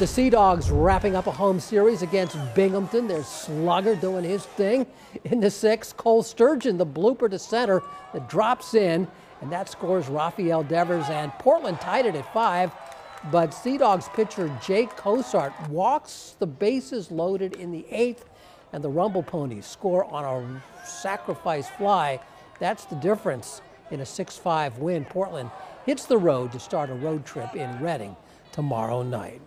The Sea Dogs wrapping up a home series against Binghamton. There's Slugger doing his thing. In the sixth, Cole Sturgeon, the blooper to center that drops in, and that scores Rafael Devers. And Portland tied it at five. But Sea Dogs pitcher Jake Cosart walks the bases loaded in the eighth, and the Rumble Ponies score on a sacrifice fly. That's the difference in a 6 5 win. Portland hits the road to start a road trip in Reading tomorrow night.